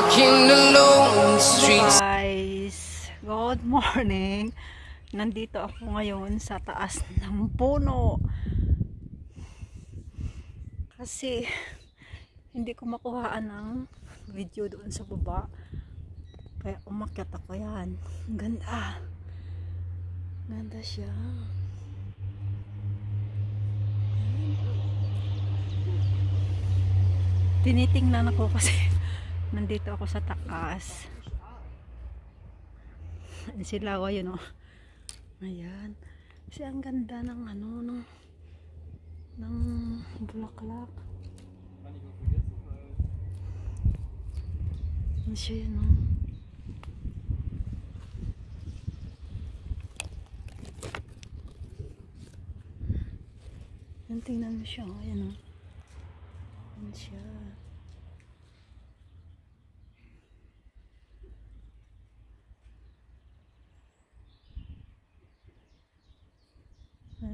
walking alone streets. guys, good morning. Nandito ako ngayon sa taas ng puno. Kasi hindi ko makuhaan ng video doon sa baba. Kaya umakyat ako yan. Ganda. Ganda siya. Tinitingnan ako kasi nandito ako sa taas. Silawa yun oh. Ayan. Kasi ang ganda ng ano, ng ng bulaklak. Ano siya yun oh. Yan, tingnan mo siya. oh. Ayan oh. Ayan siya.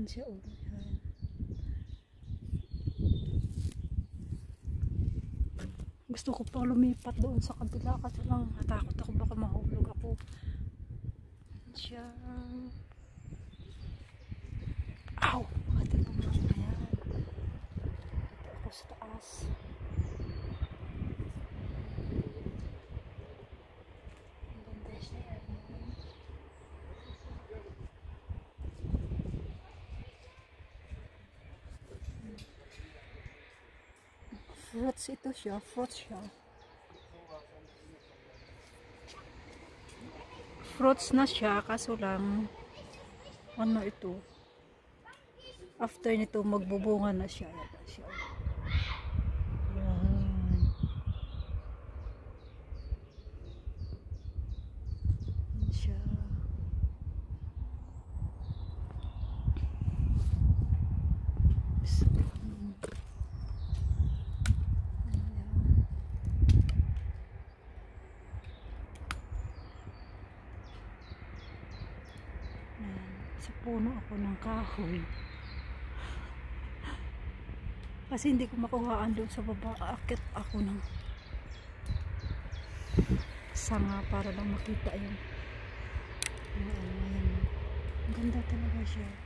Ayan siya. Ayan. Gusto ko pang lumipat doon sa kabila kasi lang natakot ako baka mahulog ako. Siya. Ow! Ate mo na. Ayan. Dito ako sa taas. Ang ganda siya. Fruits ito siya. Fruits siya. Fruits na siya. Kaso lang, ano ito? After nito, magbubunga na siya. Siya. Yan. Yan siya. So, Ayan. Sa puno ako ng kahoy. Kasi hindi ko makuhaan doon sa baba. Akit ako ng sanga para lang makita yung. Ang ganda talaga siya.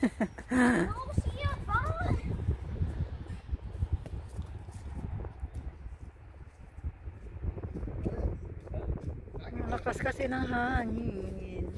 kasi ng hangin.